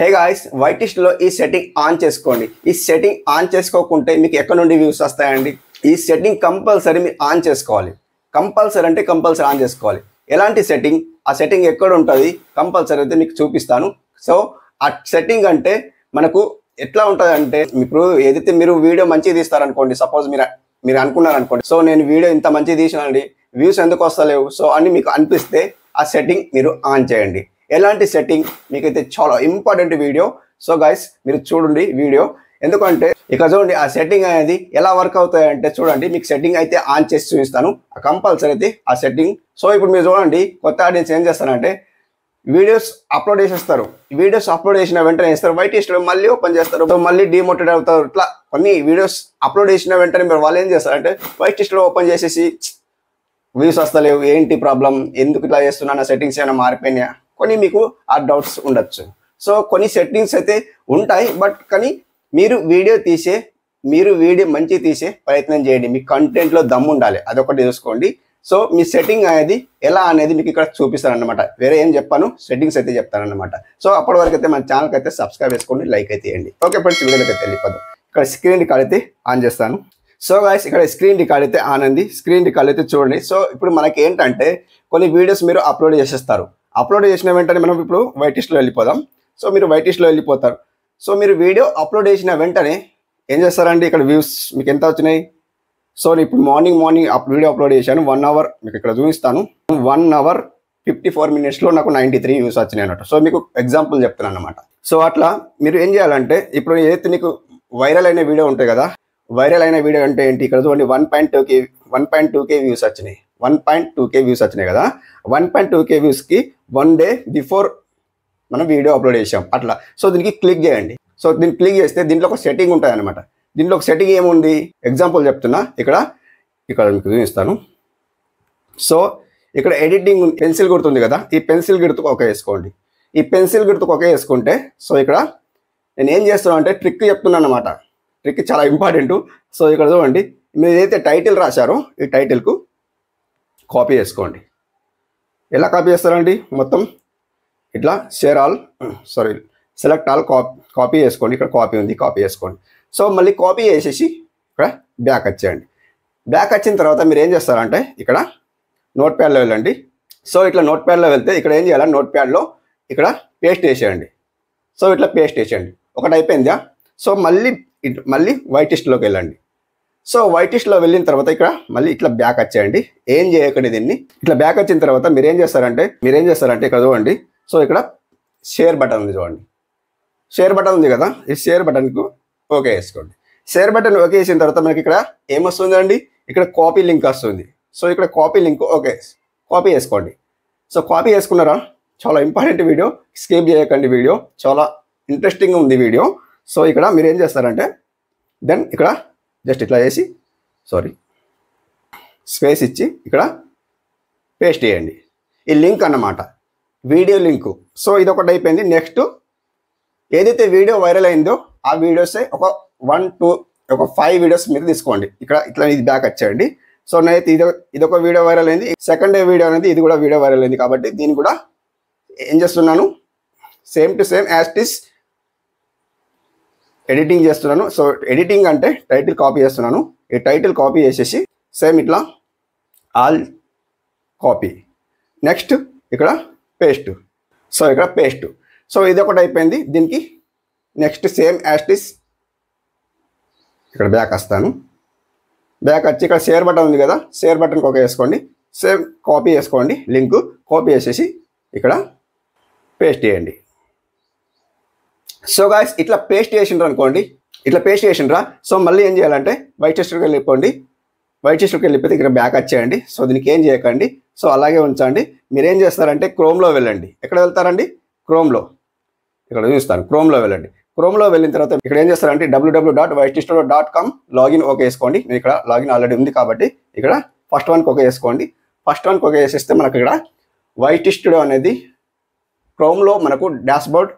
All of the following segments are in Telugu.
హే గాయస్ వైటిస్ట్లో ఈ సెట్టింగ్ ఆన్ చేసుకోండి. ఈ సెట్టింగ్ ఆన్ చేసుకోకుంటే మీకు ఎక్కడ నుండి వ్యూస్ వస్తాయండి? ఈ సెట్టింగ్ కంపల్సరీ మీరు ఆన్ చేసుకోవాలి. కంపల్సరీ అంటే కంపల్సరీ ఆన్ చేసుకోవాలి. ఎలాంటి సెట్టింగ్ ఆ సెట్టింగ్ ఎక్కడ ఉంటుంది? కంపల్సరీ అయితే మీకు చూపిస్తాను. సో ఆ సెట్టింగ్ అంటే మనకు ఎట్లా ఉంటుంది అంటే ఇప్పుడు ఏదైతే మీరు వీడియో మంచిగా తీస్తారనుకోండి సపోజ్ మీరు మీరు అనుకున్నారు అనుకోండి సో నేను వీడియో ఇంత మంచిగా తీసినండి వ్యూస్ ఎందుకు వస్తలేవు? సో అని మీకు అనిపిస్తే ఆ సెట్టింగ్ మీరు ఆన్ చేయండి. ఎలాంటి సెట్టింగ్ మీకైతే చాలా ఇంపార్టెంట్ వీడియో సో గైస్ మీరు చూడండి వీడియో ఎందుకంటే ఇక చూడండి ఆ సెట్టింగ్ అనేది ఎలా వర్క్ అవుతాయంటే చూడండి మీకు సెట్టింగ్ అయితే ఆన్ చేసి చూపిస్తాను. కంపల్సరీ అయితే ఆ సెట్టింగ్ సో ఇప్పుడు మీరు చూడండి కొత్త ఆడియన్స్ ఏం చేస్తారంటే వీడియోస్ అప్లోడ్ చేసేస్తారు. వీడియోస్ అప్లోడ్ చేసిన వెంటనే ఇస్తారు వైట్ ఇష్టం మళ్ళీ ఓపెన్ చేస్తారు. మళ్ళీ డిమోటెడ్ అవుతారు. ఇట్లా కొన్ని వీడియోస్ అప్లోడ్ చేసిన వెంటనే మీరు వాళ్ళు ఏం చేస్తారంటే వైట్ ఇష్టం ఓపెన్ చేసేసి వ్యూస్ వస్తలేవు. ఏంటి ప్రాబ్లం ఎందుకు ఇట్లా చేస్తున్నా? సెట్టింగ్స్ ఏమైనా మారిపోయినాయా? కొన్ని మీకు ఆ డౌట్స్ ఉండొచ్చు. సో కొన్ని సెట్టింగ్స్ అయితే ఉంటాయి బట్ కానీ మీరు వీడియో తీసే మీరు వీడియో మంచి తీసే ప్రయత్నం చేయండి. మీ కంటెంట్లో దమ్ము ఉండాలి. అదొకటి చూసుకోండి. సో మీ సెట్టింగ్ అనేది ఎలా అనేది మీకు ఇక్కడ చూపిస్తాను అనమాట వేరే ఏం చెప్పాను సెట్టింగ్స్ అయితే చెప్తాను సో అప్పటి వరకు అయితే మన ఛానల్కి అయితే సబ్స్క్రైబ్ చేసుకోండి లైక్ అయితే ఇవ్వండి ఓకే ఫ్రెండ్స్ వీడియోకి అయితే వెళ్ళిపోదాం. ఇక్కడ స్క్రీన్ రికార్డ్ అయితే ఆన్ చేస్తాను. సో గాయస్ ఇక్కడ స్క్రీన్ రికార్డ్ అయితే ఆన్ అంది. స్క్రీన్ రికార్డ్ అయితే చూడండి. సో ఇప్పుడు మనకి ఏంటంటే కొన్ని వీడియోస్ మీరు అప్లోడ్ చేసేస్తారు. అప్లోడ్ చేసిన వెంటనే మనం ఇప్పుడు వైటిస్ట్లో వెళ్ళిపోదాం. సో మీరు వైటిస్ట్లో వెళ్ళిపోతారు. సో మీరు వీడియో అప్లోడ్ చేసిన వెంటనే ఏం చేస్తారండి? ఇక్కడ వ్యూస్ మీకు ఎంత వచ్చినాయి? సో నేను ఇప్పుడు morning morning up video upload చేశాను. వన్ అవర్ మీకు ఇక్కడ చూపిస్తాను. వన్ అవర్ ఫిఫ్టీ ఫోర్ మినిట్స్లో నాకు నైంటీ త్రీ వ్యూస్ వచ్చినాయి అన్నట్టు. సో మీకు ఎగ్జాంపుల్ చెప్తున్నాను అనమాట సో అట్లా మీరు ఏం చేయాలంటే ఇప్పుడు ఏదైతే నీకు వైరల్ అయిన వీడియో ఉంటాయి కదా వైరల్ అయిన వీడియో అంటే ఏంటి? ఇక్కడ చూడండి one point two K one point two K views వచ్చినాయి. One point two K views వచ్చినాయి కదా. వన్ పాయింట్ టూ కే వ్యూస్కి వన్ డే బిఫోర్ మనం వీడియో అప్లోడ్ చేసాం అట్లా. సో దీనికి క్లిక్ చేయండి. సో దీన్ని క్లిక్ చేస్తే దీంట్లో ఒక సెట్టింగ్ ఉంటుంది అనమాట దీంట్లో ఒక సెట్టింగ్ ఏముంది? ఎగ్జాంపుల్ చెప్తున్నా. ఇక్కడ ఇక్కడ మీకు చూపిస్తాను సో ఇక్కడ ఎడిటింగ్ పెన్సిల్ గుర్తుంది కదా. ఈ పెన్సిల్ గుర్తుకు ఒక వేసుకోండి. ఈ పెన్సిల్ గుర్తుకు ఒక వేసుకుంటే సో ఇక్కడ నేను ఏం చేస్తున్నాను అంటే ట్రిక్ చెప్తున్నాను అనమాట ట్రిక్ చాలా ఇంపార్టెంట్ సో ఇక్కడ చూడండి. మీరు ఏదైతే టైటిల్ రాశారో ఈ టైటిల్కు కాపీ చేసుకోండి. ఎలా కాపీ చేస్తారండి? మొత్తం ఇట్లా share all sorry select all copy copy చేసుకోండి. ఇక్కడ కాపీ ఉంది కాపీ చేసుకోండి. సో మళ్ళీ కాపీ చేసేసి ఇక్కడ బ్యాక్ వచ్చేయండి. బ్యాక్ వచ్చిన తర్వాత మీరు ఏం చేస్తారంటే ఇక్కడ నోట్ ప్యాడ్లో వెళ్ళండి. సో ఇట్లా నోట్ ప్యాడ్లో వెళ్తే ఇక్కడ ఏం చేయాలి? నోట్ ప్యాడ్లో ఇక్కడ పేస్ట్ వేసేయండి సో ఇట్లా పేస్ట్ వేసేయండి ఒకటి అయిపోయిందా? సో మళ్ళీ ఇట్- మళ్ళీ వైటిస్ట్లోకి వెళ్ళండి. సో వైటిష్లో వెళ్ళిన తర్వాత ఇక్కడ మళ్ళీ ఇట్లా బ్యాక్ వచ్చేయండి. ఏం చేయకండి దీన్ని? ఇట్లా బ్యాక్ వచ్చిన తర్వాత మీరు ఏం చేస్తారంటే మీరేం చేస్తారంటే ఇక్కడ చూడండి. సో ఇక్కడ షేర్ బటన్ ఉంది చూడండి. షేర్ బటన్ ఉంది కదా? ఈ షేర్ బటన్కు ఓకే వేసుకోండి. షేర్ బటన్ ఓకే వేసిన తర్వాత మనకి ఇక్కడ ఏమొస్తుందండి ఇక్కడ కాపీ లింక్ వస్తుంది. సో ఇక్కడ కాపీ లింక్ ఓకే కాపీ వేసుకోండి. సో కాపీ వేసుకున్నారా? చాలా ఇంపార్టెంట్ వీడియో స్కేప్ చేయకండి వీడియో చాలా ఇంట్రెస్టింగ్ ఉంది వీడియో సో ఇక్కడ మీరు ఏం చేస్తారంటే దెన్ ఇక్కడ జస్ట్ ఇట్లా చేసి సారీ స్పేస్ ఇచ్చి ఇక్కడ పేస్ట్ చేయండి. ఈ లింక్ అన్నమాట. వీడియో లింకు సో ఇది ఒకటి అయిపోయింది. నెక్స్ట్ ఏదైతే వీడియో వైరల్ అయిందో ఆ వీడియోసే ఒక వన్ టూ ఒక ఫైవ్ వీడియోస్ మీరు తీసుకోండి. ఇక్కడ ఇట్లా ఇది బ్యాక్ వచ్చేయండి. సో నేనైతే ఇది ఇదొక వీడియో వైరల్ అయింది. సెకండ్ డే వీడియో అనేది ఇది కూడా వీడియో వైరల్ అయింది కాబట్టి దీన్ని కూడా ఏం చేస్తున్నాను? Same to same as it is editing చేస్తున్నాను. సో ఎడిటింగ్ అంటే టైటిల్ కాపీ చేస్తున్నాను. ఈ టైటిల్ కాపీ చేసేసి సేమ్ ఇట్లా ఆల్ కాపీ. నెక్స్ట్ ఇక్కడ పేస్ట్. సో ఇక్కడ పేస్ట్. సో ఇది ఒకటి అయిపోయింది. దీనికి నెక్స్ట్ సేమ్ యాస్టిస్ ఇక్కడ బ్యాక్ వస్తాను. బ్యాక్ వచ్చి ఇక్కడ షేర్ బటన్ ఉంది కదా షేర్ బటన్ ఒక వేసుకోండి. సేమ్ కాపీ వేసుకోండి. లింక్ కాపీ వేసేసి ఇక్కడ పేస్ట్ చేయండి. సో గాయస్ ఇట్లా పేస్ట్ చేసిండ్రు అనుకోండి ఇట్లా పేస్ట్ చేసిండ్రా. సో మళ్ళీ ఏం చేయాలంటే వైట్ చెస్ట్కి వెళ్ళిపోండి. వైట్ చెస్ట్కి వెళ్ళిపోతే ఇక్కడ బ్యాక్ వచ్చేయండి. సో దీనికి ఏం చేయకండి. సో అలాగే ఉంచండి. మీరు ఏం చేస్తారంటే క్రోమ్లో వెళ్ళండి. ఎక్కడ వెళ్తారండి? క్రోమ్లో ఇక్కడ చూస్తాను. క్రోమ్లో వెళ్ళండి. క్రోమ్లో వెళ్ళిన తర్వాత ఇక్కడ ఏం చేస్తారంటే WW dot white dot com login okay వేసుకోండి. నేను ఇక్కడ లాగిన్ ఆల్రెడీ ఉంది కాబట్టి ఇక్కడ ఫస్ట్ వన్కి ఓకే వేసుకోండి. ఫస్ట్ వన్కి ఓకే వేసేస్తే మనకు ఇక్కడ వైట్ స్టూడియో అనేది క్రోమ్లో మనకు డాష్బోర్డ్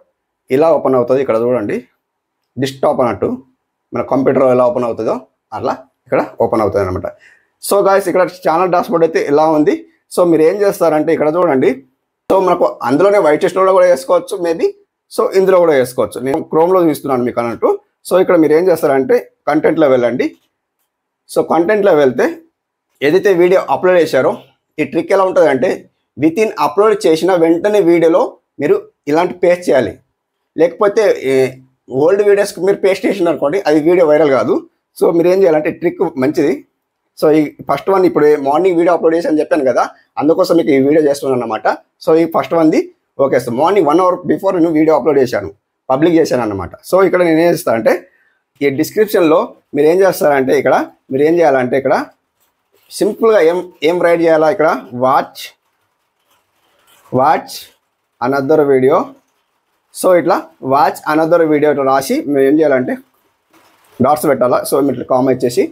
ఇలా ఓపెన్ అవుతుంది ఇక్కడ చూడండి. డిస్క్టాప్ అన్నట్టు మన కంప్యూటర్ ఎలా ఓపెన్ అవుతుందో అలా ఇక్కడ ఓపెన్ అవుతుంది అనమాట సో గాయస్ ఇక్కడ ఛానల్ డాష్బోర్డ్ అయితే ఇలా ఉంది? సో మీరు ఏం చేస్తారంటే ఇక్కడ చూడండి. సో మనకు అందులోనే వైట్ టెస్ట్లో కూడా వేసుకోవచ్చు మేబీ సో ఇందులో కూడా వేసుకోవచ్చు. నేను క్రోమ్లో చూస్తున్నాను మీకు అన్నట్టు. సో ఇక్కడ మీరు ఏం చేస్తారంటే కంటెంట్లో వెళ్ళండి సో కంటెంట్లో వెళ్తే ఏదైతే వీడియో అప్లోడ్ చేశారో ఈ ట్రిక్ ఎలా ఉంటుంది అంటే విత్ ఇన్ అప్లోడ్ చేసిన వెంటనే వీడియోలో మీరు ఇలాంటి పేస్ట్ చేయాలి. లేకపోతే ఓల్డ్ వీడియోస్కి మీరు పేస్ట్ చేసిన అనుకోండి అది వీడియో వైరల్ కాదు. సో మీరు ఏం చేయాలంటే ట్రిక్ మంచిది. సో ఈ ఫస్ట్ వన్ ఇప్పుడు మార్నింగ్ వీడియో అప్లోడ్ చేసి అని చెప్పాను కదా అందుకోసం మీకు ఈ వీడియో చేస్తున్నాను అనమాట సో ఈ first వన్ది okay sir morning one hour before నేను వీడియో అప్లోడ్ చేశాను పబ్లిక్ చేశాను అనమాట సో ఇక్కడ నేను ఏం చేస్తాను అంటే ఈ డిస్క్రిప్షన్లో మీరు ఏం చేస్తారంటే ఇక్కడ మీరు ఏం చేయాలంటే ఇక్కడ సింపుల్గా ఏం ఏం రైడ్ చేయాలా ఇక్కడ? Watch watch another video so ఇట్లా వాచ్ అనదర్ వీడియో ఇట్లా రాసి మీరు ఏం చేయాలంటే డాట్స్ పెట్టాలా? సో మీరు ఇట్లా కామెంట్ చేసి.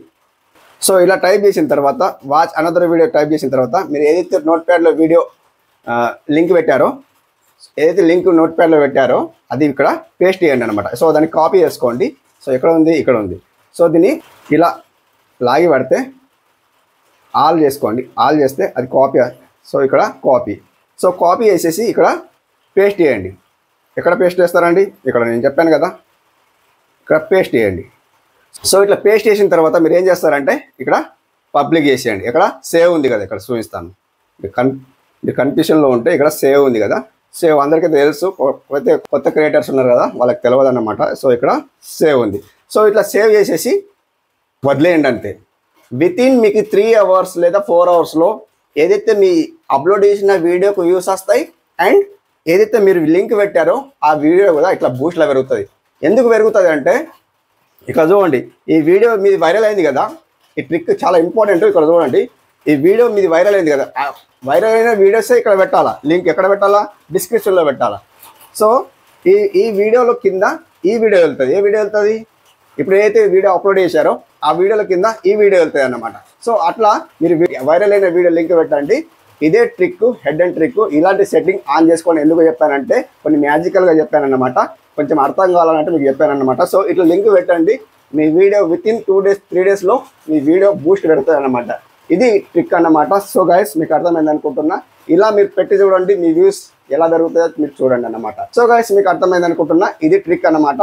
సో ఇలా టైప్ చేసిన తర్వాత వాచ్ అనదర్ వీడియో టైప్ చేసిన తర్వాత మీరు ఏదైతే నోట్ ప్యాడ్లో వీడియో లింక్ పెట్టారో ఏదైతే లింక్ నోట్ ప్యాడ్లో పెట్టారో అది ఇక్కడ పేస్ట్ చేయండి అనమాట సో దాన్ని కాపీ చేసుకోండి. సో ఇక్కడ ఉంది? ఇక్కడ ఉంది. సో దీన్ని ఇలా లాగి పడితే ఆల్ చేసుకోండి. ఆల్ చేస్తే అది కాపీ సో ఇక్కడ కాపీ సో కాపీ చేసేసి ఇక్కడ పేస్ట్ చేయండి. ఎక్కడ పేస్ట్ చేస్తారండి ఇక్కడ నేను చెప్పాను కదా. ఇక్కడ పేస్ట్ చేయండి సో ఇట్లా పేస్ట్ చేసిన తర్వాత మీరు ఏం చేస్తారంటే ఇక్కడ పబ్లిక్ చేసేయండి. ఇక్కడ సేవ్ ఉంది కదా ఇక్కడ చూపిస్తాను. మీరు కన్ ఇది కన్ఫ్యూషన్లో ఉంటే ఇక్కడ సేవ్ ఉంది కదా. సేవ్ అందరికీ తెలుసు. కొత్త కొత్త క్రియేటర్స్ ఉన్నారు కదా వాళ్ళకి తెలియదు అన్నమాట సో ఇక్కడ సేవ్ ఉంది. సో ఇట్లా సేవ్ చేసేసి వదిలేయండి అంతే. వితిన్ మీకు త్రీ అవర్స్ లేదా ఫోర్ అవర్స్లో ఏదైతే మీ అప్లోడ్ చేసిన వీడియోకు వ్యూస్ వస్తాయి అండ్ ఏదైతే మీరు లింక్ పెట్టారో ఆ వీడియో కూడా ఇట్లా బూస్ట్లో పెరుగుతుంది. ఎందుకు పెరుగుతుంది అంటే ఇక్కడ చూడండి ఈ వీడియో మీది వైరల్ అయింది కదా ఈ ట్రిక్ చాలా ఇంపార్టెంట్ ఇక్కడ చూడండి ఈ వీడియో మీది వైరల్ అయింది కదా వైరల్ అయిన వీడియోసే ఇక్కడ పెట్టాలా? లింక్ ఎక్కడ పెట్టాలా? డిస్క్రిప్షన్లో పెట్టాలా? సో ఈ ఈ వీడియోలో కింద ఈ వీడియో వెళ్తుంది. ఏ వీడియో వెళ్తుంది? ఇప్పుడు ఏదైతే వీడియో అప్లోడ్ చేశారో ఆ వీడియోల కింద ఈ వీడియో వెళ్తాయి అన్నమాట. సో అట్లా మీరు వైరల్ అయిన వీడియో లింక్ పెట్టండి. ఇదే ట్రిక్ హెడ్ అండ్ ట్రిక్ ఇలాంటి సెట్టింగ్ ఆన్ చేసుకోండి. ఎందుకు చెప్పానంటే కొన్ని మ్యాజికల్గా చెప్పానన్నమాట. కొంచెం అర్థం కావాలంటే మీకు చెప్పానన్నమాట. సో ఇట్లా లింక్ పెట్టండి. మీ video with in two days three డేస్లో మీ వీడియో బూస్ట్ పెడుతుంది ఇది ట్రిక్ అన్నమాట. సో గైస్ మీకు అర్థమైంది అనుకుంటున్నా. ఇలా మీరు పెట్టి చూడండి మీ వ్యూస్ ఎలా పెరుగుతుందో మీరు చూడండి అన్నమాట. సో గైస్ మీకు అర్థమైంది అనుకుంటున్నా. ఇది ట్రిక్ అన్నమాట.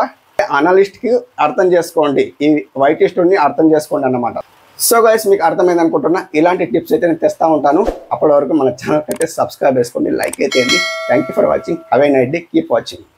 అనలిస్ట్కి అర్థం చేసుకోండి. ఈ వైట్ని అర్థం చేసుకోండి అన్నమాట. సో గైస్ మీకు అర్థమైంది అనుకుంటున్నా. ఇలాంటి టిప్స్ అయితే నేను తెస్తా ఉంటాను. అప్పటి వరకు మన ఛానల్ అయితే సబ్స్క్రైబ్ చేసుకోండి లైక్ అయితే thank you for watching away night day keep watching